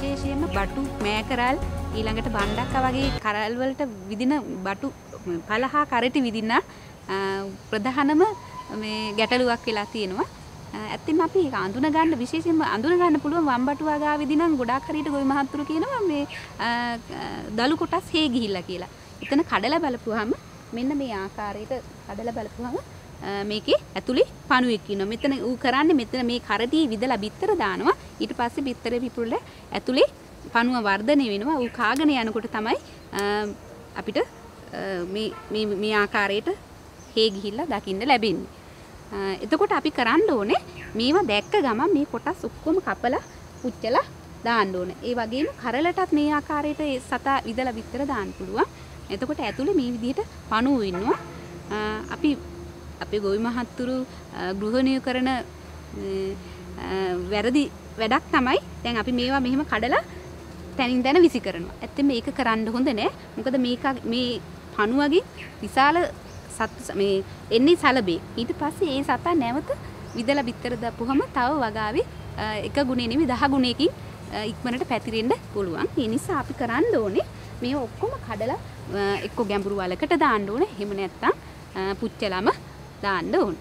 වගේම බටු මෑකරල් ඊළඟට බණ්ඩක්ක වගේ කරල් වලට විදින බටු පලහා කරටි විදින්න ප්‍රධානම මේ ගැටලුවක් වෙලා තියෙනවා. ඇත්තම අපි අඳුන ගන්න විශේෂයෙන්ම අඳුන ගන්න පුළුවන් වම්බටු වගා විදිනම් ගොඩාක් හරියට ගොවි මහත්තුරු කියනවා මේ දලු කොටස් හේ ගිහිල්ලා කියලා. එතන කඩලා බලපුවාම මෙන්න මේ ආකාරයට කඩලා බලපුවාම මේකේ ඇතුලේ පණුවෙක් ඉන්නවා. මෙතන ඌ කරන්නේ මෙතන මේ කරටි විදලා බිත්තර දානවා. ඊට පස්සේ බිත්තරේ පිපුරල ඇතුලේ පණුව වර්ධනය වෙනවා. ඌ කාගෙන යනකොට තමයි අපිට මේ මේ ආකාරයට හේ ගිහිල්ලා දකින්න ලැබෙන්නේ. එතකොට අපි කරන්න ඕනේ මේවා දැක්ක ගමන් මේ කොටස් ඔක්කොම කපලා පුච්චලා දාන්න ඕනේ. ඒ වගේම කරලටත් මේ ආකාරයට සතා විදලා විතර දාන්න පුළුවන්. එතකොට ඇතුලේ මේ විදිහට පණුව ඉන්නවා. අපි අපේ ගොවි මහත්තුරු ගෘහණිය කරන වැරදි වැඩක් තමයි දැන් අපි මේවා මෙහෙම කඩලා තැනින් තැන විසි කරනවා. ඇත්තට මේක කරන්න හොඳ නෑ. මොකද මේක මේ පණුවගේ විශාල සත් මේ එන්නේ සලබේ. ඊට පස්සේ ඒ සතා නැවත විදලා බිත්තර දාපුවම තව වගාවේ එක ගුණේ නෙමෙයි 10 ගුණයකින් ඉක්මනට පැතිරෙන්න පුළුවන්. ඒ නිසා අපි කරන්න ඕනේ මේ ඔක්කොම කඩලා එක්ක ගැඹුරු වලකට දාන්න ඕනේ. එහෙම නැත්නම් පුච්චලම than down.